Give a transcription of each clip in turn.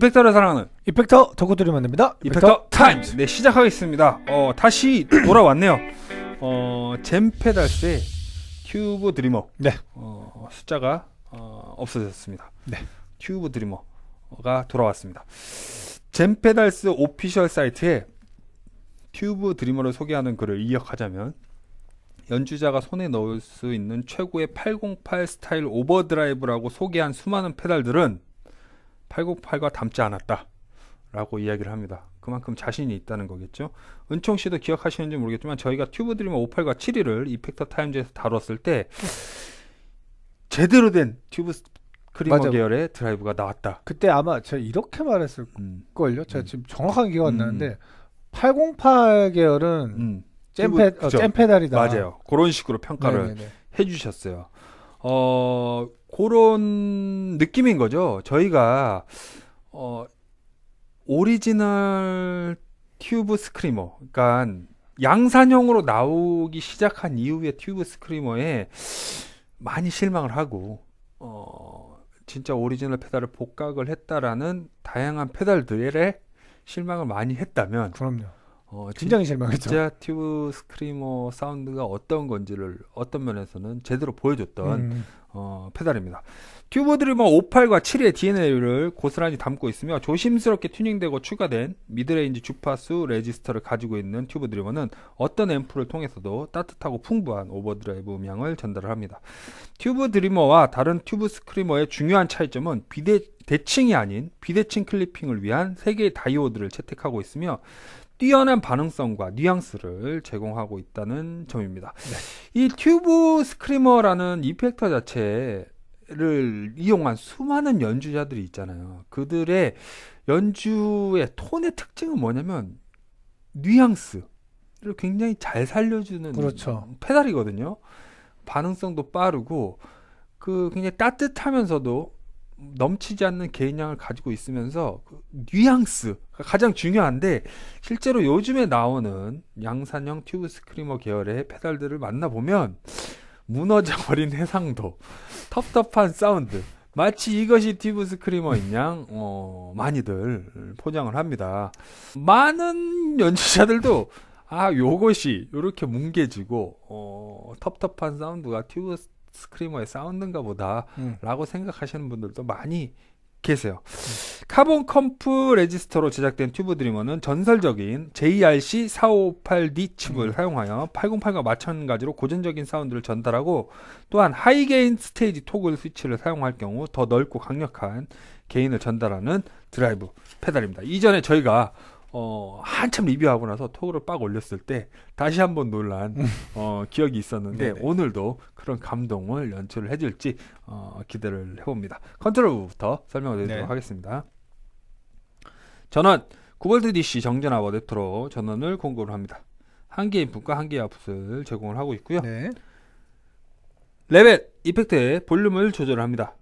이펙터를 사랑하는 이펙터 덕후들이 만듭니다. 이펙터 Times. 네 시작하겠습니다. 어 다시 돌아왔네요. 어 JAM pedals의 TubeDreamer. 네. 어 숫자가 어, 없어졌습니다. 네. TubeDreamer가 돌아왔습니다. JAM pedals official 사이트에 TubeDreamer를 소개하는 글을 의역하자면 연주자가 손에 넣을 수 있는 최고의 808 스타일 overdrive라고 소개한 수많은 페달들은 808과 닮지 않았다. 라고 이야기를 합니다. 그만큼 자신이 있다는 거겠죠. 은총 씨도 기억하시는지 모르겠지만 저희가 TubeDreamer 58과 72를 이펙터 Times에서 다뤘을 때 제대로 된 Tube Screamer 맞아. 계열의 드라이브가 나왔다. 그때 아마 제가 이렇게 말했을 음. 걸요. 제가 음. 지금 정확한 기억 안 음. 나는데 808 계열은 음. 잼페 어. JAM pedal이다. 맞아요. 그런 식으로 평가를 네네네. 해주셨어요. 어, 그런 느낌인 거죠. 저희가, 어, 오리지널 Tube Screamer, 그러니까 양산형으로 나오기 시작한 이후에 Tube Screamer에 많이 실망을 하고, 어, 진짜 오리지널 페달을 복각을 했다라는 다양한 페달들에 실망을 많이 했다면, 그럼요. 어, 굉장히 실망했죠. 진짜 Tube Screamer 사운드가 어떤 건지를 어떤 면에서는 제대로 보여줬던 음. 어, 페달입니다. TubeDreamer 58과 72의 DNA를 고스란히 담고 있으며 조심스럽게 튜닝되고 추가된 midrange 주파수 register를 가지고 있는 TubeDreamer는 어떤 앰프를 통해서도 따뜻하고 풍부한 overdrive 음향을 전달을 합니다. TubeDreamer와 다른 Tube Screamer의 중요한 차이점은 비대 대칭이 아닌 비대칭 클리핑을 위한 3개의 다이오드를 채택하고 있으며 뛰어난 반응성과 뉘앙스를 제공하고 있다는 점입니다. 이 튜브 스크리머라는 이펙터 자체를 이용한 수많은 연주자들이 있잖아요. 그들의 연주의 톤의 특징은 뭐냐면 뉘앙스를 굉장히 잘 살려주는 그렇죠. 페달이거든요. 반응성도 빠르고 그 굉장히 따뜻하면서도 넘치지 않는 개인량을 가지고 있으면서 그 뉘앙스가 가장 중요한데 실제로 요즘에 나오는 양산형 Tube Screamer 계열의 페달들을 만나보면 무너져 버린 해상도, 텁텁한 사운드, 마치 이것이 Tube Screamer인 양 어, 많이들 포장을 합니다. 많은 연주자들도 아 요것이 요렇게 뭉개지고 어, 텁텁한 사운드가 Tube Screamer의 사운드인가 보다 음. 라고 생각하시는 분들도 많이 계세요. carbon comp resistor로 제작된 TubeDreamer는 전설적인 JRC 4558D 칩을 사용하여 808과 마찬가지로 고전적인 사운드를 전달하고 또한 high gain stage toggle 스위치를 사용할 경우 더 넓고 강력한 gain을 전달하는 드라이브 페달입니다. 이전에 저희가 어, 한참 리뷰하고 나서 toggle을 빡 올렸을 때 다시 한번 놀란 어, 기억이 있었는데 네네. 오늘도 그런 감동을 연출을 해줄지 어, 기대를 해봅니다. 컨트롤부터 설명을 드리도록 네. 하겠습니다. 전원 9V DC 정전압 어댑터로 전원을 공급을 합니다. 한 개의 인풋과 한 개의 아웃풋을 제공을 하고 있고요. 네. 레벨 이펙트의 볼륨을 조절합니다.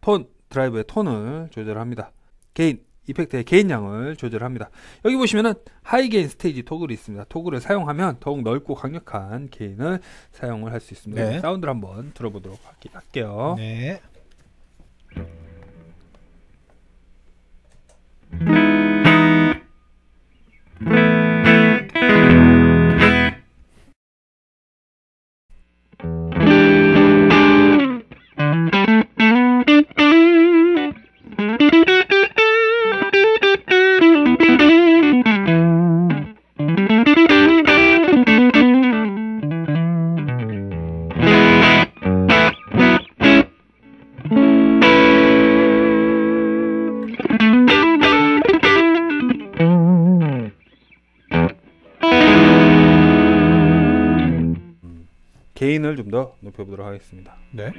톤 드라이브의 톤을 조절합니다. gain 이펙트의 gain량을 조절합니다. 여기 보시면은 high gain stage toggle이 있습니다. toggle을 사용하면 더욱 넓고 강력한 gain을 사용을 할 수 있습니다. 네. 사운드를 한번 들어보도록 할게- 할게요. 네. 좀 더 높여보도록 하겠습니다. 네.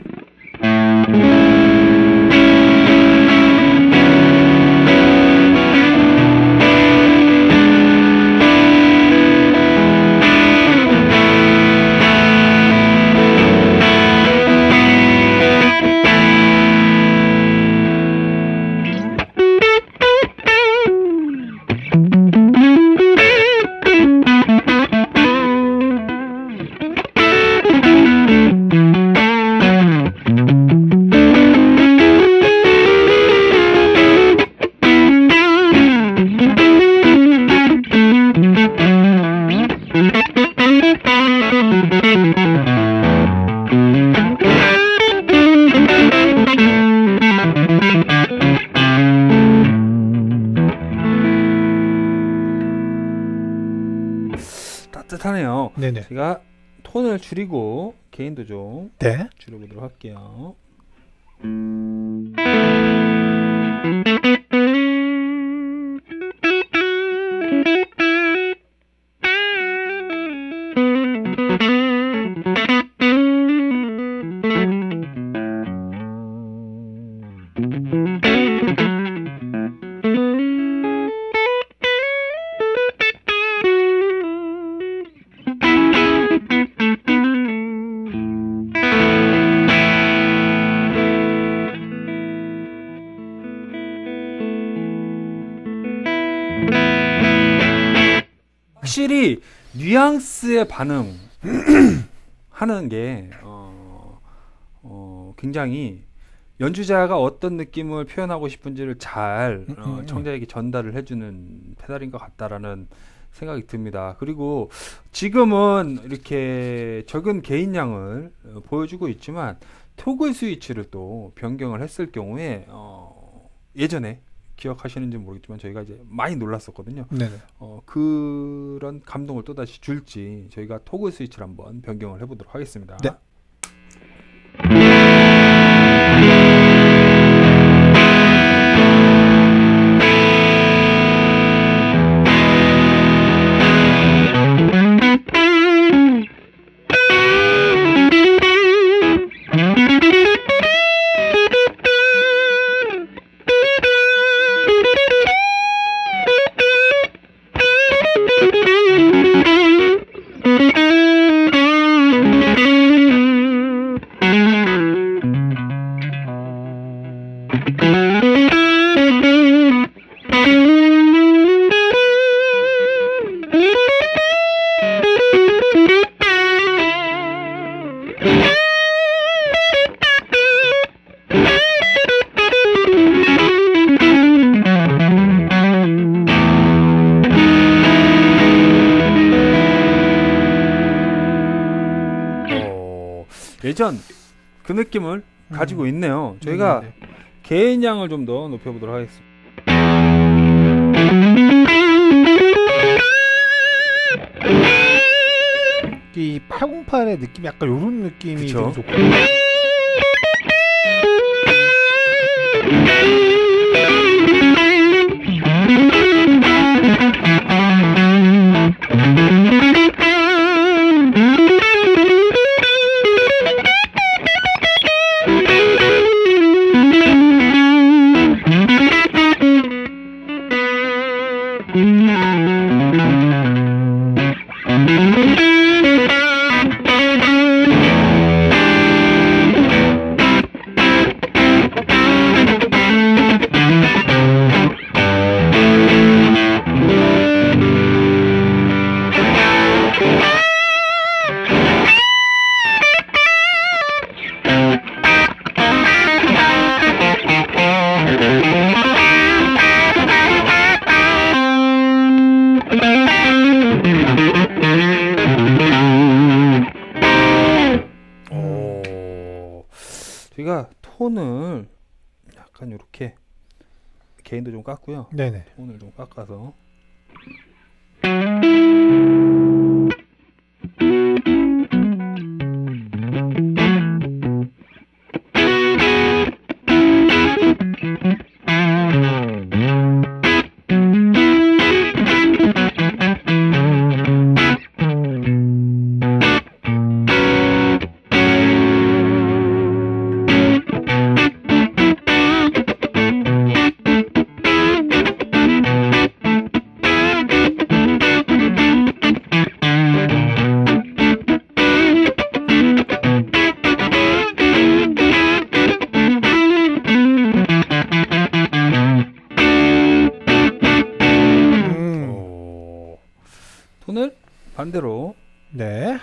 네네. 제가 톤을 줄이고 개인도 좀 네. 줄여보도록 할게요. 확실히 뉘앙스의 반응 하는 게 어, 어, 굉장히 연주자가 어떤 느낌을 표현하고 싶은지를 잘 음, 어, 음. 청자에게 전달을 해주는 페달인 것 같다라는 생각이 듭니다. 그리고 지금은 이렇게 적은 개인량을 어, 보여주고 있지만 토글 스위치를 또 변경을 했을 경우에 어, 예전에 기억하시는지 모르겠지만 저희가 이제 많이 놀랐었거든요. 네네. 어, 그런 감동을 또 다시 줄지 저희가 토글 스위치를 한번 변경을 해보도록 하겠습니다. 네. 어, 예전 그 느낌을 가지고 있네요. 저희가 음, 네. 개인량을 좀 더 높여보도록 하겠습니다. 이 808의 느낌이 약간 요런 느낌이 그쵸. 되게 좋고. 톤을 약간 이렇게 개인도 좀 깎고요. 네네. 톤을 좀 깎아서 톤을 반대로 네.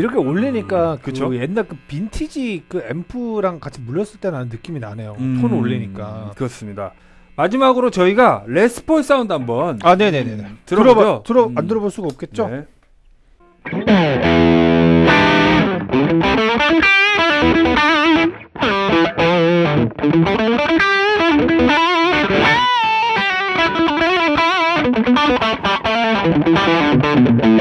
이렇게 올리니까 그 그쵸? 옛날 그 빈티지 그 앰프랑 같이 물렸을 때 나는 느낌이 나네요. 음, 톤을 올리니까. 그렇습니다. 마지막으로 저희가 레스폴 사운드 한번 아, 네네네. 음, 들어보죠. 들어봐, 들어 음. 안 들어볼 수가 없겠죠. 네.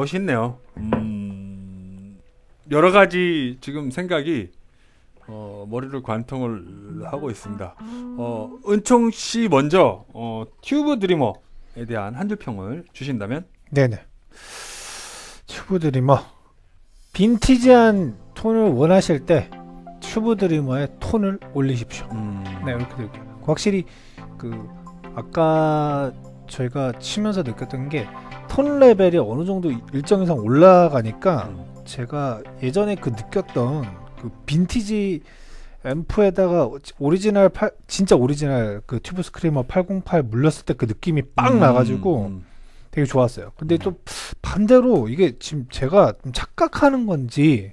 멋있네요. 음, 여러 가지 지금 생각이 어, 머리를 관통을 하고 있습니다. 어, 은총 씨 먼저 어, 튜브 드리머에 대한 한 줄 평을 주신다면 네네. 튜브 드리머 빈티지한 톤을 원하실 때 튜브 드리머의 톤을 올리십시오. 음, 네 이렇게 드릴게요. 확실히 그 아까 저희가 치면서 느꼈던 게 톤 레벨이 어느 정도 일정 이상 올라가니까 음, 제가 예전에 그 느꼈던 그 빈티지 앰프에다가 오리지널 팔, 진짜 오리지널 그 Tube Screamer 808 물렸을 때 그 느낌이 빵 음, 나가지고 음, 되게 좋았어요. 근데 음. 또 반대로 이게 지금 제가 좀 착각하는 건지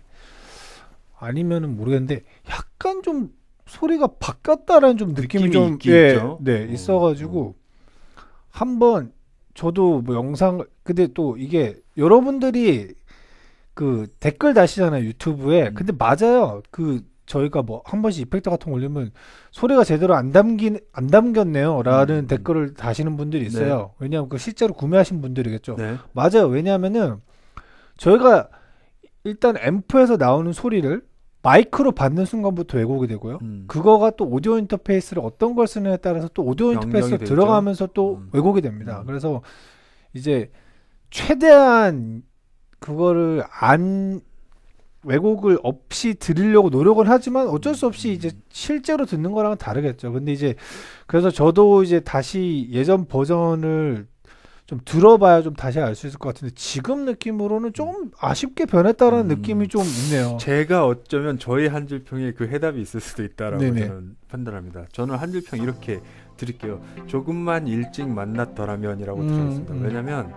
아니면은 모르겠는데 약간 좀 소리가 바뀌었다라는 좀 느낌이, 느낌이 좀 있긴 예, 있죠. 네 어, 있어가지고 한번 저도 뭐 영상 근데 또 이게 여러분들이 그 댓글 다시잖아요 유튜브에 음. 근데 맞아요 그 저희가 뭐 한 번씩 이펙트 같은 거 올리면 소리가 제대로 안 담긴 안 담겼네요라는 음. 댓글을 다시는 분들이 있어요 왜냐하면 그 실제로 구매하신 분들이겠죠 네. 맞아요. 왜냐하면은 저희가 일단 앰프에서 나오는 소리를 마이크로 받는 순간부터 왜곡이 되고요. 음, 그거가 또 오디오 인터페이스를 어떤 걸 쓰느냐에 따라서 또 오디오 인터페이스가. 들어가면서 또 음. 왜곡이 됩니다. 음. 그래서 이제 최대한 그거를 안 왜곡을 없이 들으려고 노력은 하지만 어쩔 수 없이 이제 실제로 듣는 거랑은 다르겠죠. 근데 이제 그래서 저도 이제 다시 예전 버전을 좀 들어봐야 좀 다시 알 수 있을 것 같은데 지금 느낌으로는 좀 아쉽게 변했다라는 음. 느낌이 좀 있네요. 제가 어쩌면 저희 한줄 평에 그 해답이 있을 수도 있다라고 네네. 저는 판단합니다. 저는 한줄평 이렇게 드릴게요. 조금만 일찍 만났더라면이라고 음, 드렸습니다. 음. 왜냐면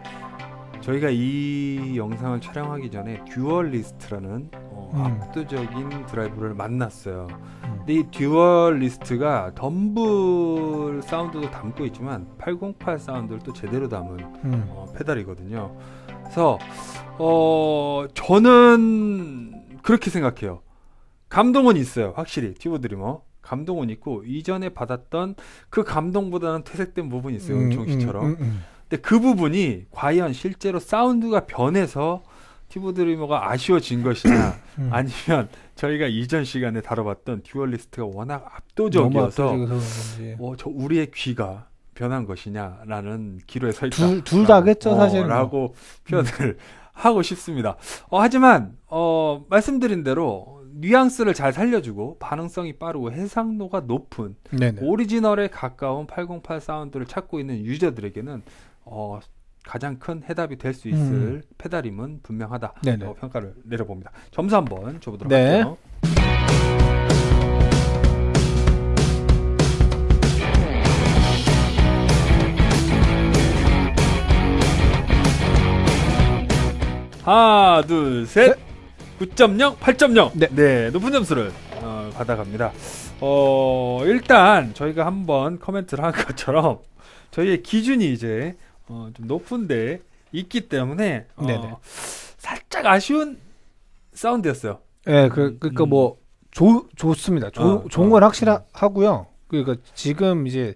저희가 이 영상을 촬영하기 전에 Duellist라는 어, 음. 압도적인 드라이브를 만났어요. 음. 근데 이 Duellist가 Dumble 사운드도 담고 있지만 808 사운드를 또 제대로 담은 음. 어, 페달이거든요. 그래서 어 저는 그렇게 생각해요. 감동은 있어요, 확실히 튜브 드리머 감동은 있고 이전에 받았던 그 감동보다는 퇴색된 부분이 있어요, 음, 은총 씨처럼. 음, 음, 근데 그 부분이 과연 실제로 사운드가 변해서 튜브 드리머가 아쉬워진 것이냐, 음. 아니면 저희가 이전 시간에 다뤄봤던 듀얼리스트가 워낙 압도적이어서. 어, 저 우리의 귀가 변한 것이냐라는 기로에 서 있다. 둘- 둘 다겠죠, 사실은 뭐. 라고 표현을 하고 싶습니다. 어, 하지만 어, 말씀드린 대로 뉘앙스를 잘 살려주고 반응성이 빠르고 해상도가 높은 네네. 오리지널에 가까운 808 사운드를 찾고 있는 유저들에게는 어, 가장 큰 해답이 될 수 있을 음. 페달임은 분명하다. 네네. 평가를 내려봅니다. 점수 한번 줘보도록 네. 할게요. 하나, 둘, 셋. 네. 9.0, 8.0. 네. 네, 높은 점수를 어, 받아갑니다. 어, 일단 저희가 한번 커멘트를 한 것처럼 저희의 기준이 이제 어, 좀 높은데 있기 때문에 어. 살짝 아쉬운 사운드였어요. 예, 그, 그니까 음. 뭐, 좋, 좋습니다. 좋, 어, 좋은 어, 건 확실하고요. 그러니까 지금 이제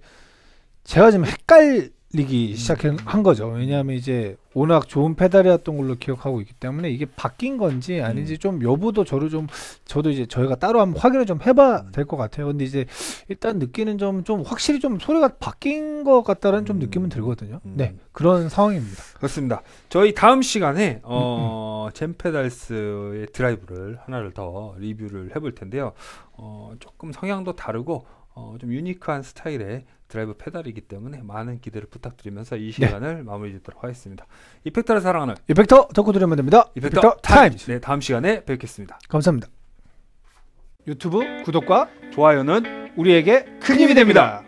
제가 지금 헷갈 리기 시작한 한 거죠. 왜냐하면 이제 워낙 좋은 페달이었던 걸로 기억하고 있기 때문에 이게 바뀐 건지 아닌지 좀 여부도 저를 좀 저도 이제 저희가 따로 한번 확인을 좀 해봐야 될 것 같아요. 근데 이제 일단 느끼는 점 좀 확실히 좀 소리가 바뀐 것 같다는 좀 음. 느낌은 들거든요. 음. 네, 그런 상황입니다. 그렇습니다. 저희 다음 시간에 어, JAM pedals의 드라이브를 하나를 더 리뷰를 해볼 텐데요. 어, 조금 성향도 다르고 어, 좀 유니크한 스타일의 드라이브 페달이기 때문에 많은 기대를 부탁드리면서 이 시간을 마무리 짓도록 하겠습니다. 이펙터를 사랑하는 이펙터 덕후들이 만듭니다. 이펙터, Times. 네, 다음 시간에 뵙겠습니다. 감사합니다. 유튜브 구독과 좋아요는 우리에게 큰 힘이 됩니다.